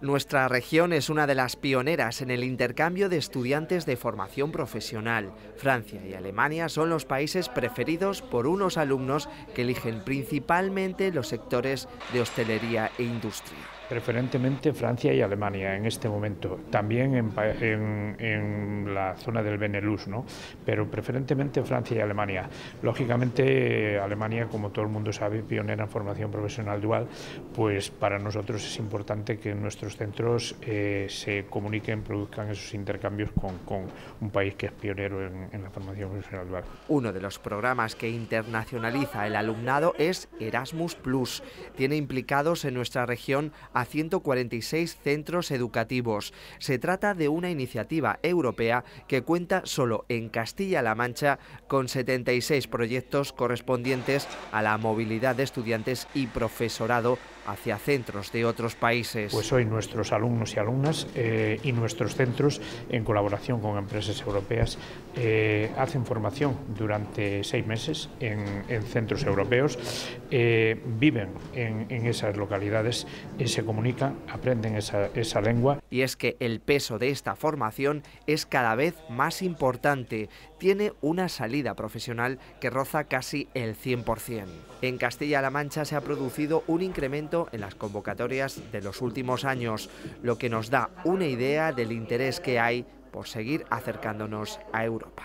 Nuestra región es una de las pioneras en el intercambio de estudiantes de formación profesional. Francia y Alemania son los países preferidos por unos alumnos que eligen principalmente los sectores de hostelería e industria. Preferentemente Francia y Alemania en este momento, también en, la zona del Benelux, ¿no? pero preferentemente Francia y Alemania. Lógicamente Alemania, como todo el mundo sabe, pionera en formación profesional dual, pues para nosotros es importante que nuestros centros eh, se comuniquen, produzcan esos intercambios con, un país que es pionero en, en la formación profesional dual. Uno de los programas que internacionaliza el alumnado es Erasmus Plus. Tiene implicados en nuestra región a 146 centros educativos. Se trata de una iniciativa europea que cuenta solo en Castilla-La Mancha con 76 proyectos correspondientes a la movilidad de estudiantes y profesorado hacia centros de otros países. Pues hoy nuestros alumnos y alumnas eh, y nuestros centros, en colaboración con empresas europeas, eh, hacen formación durante seis meses en, centros europeos, eh, viven en, esas localidades, se comunican, aprenden esa, esa lengua. Y es que el peso de esta formación es cada vez más importante. Tiene una salida profesional que roza casi el 100%. En Castilla-La Mancha se ha producido un incremento en las convocatorias de los últimos años, lo que nos da una idea del interés que hay por seguir acercándonos a Europa.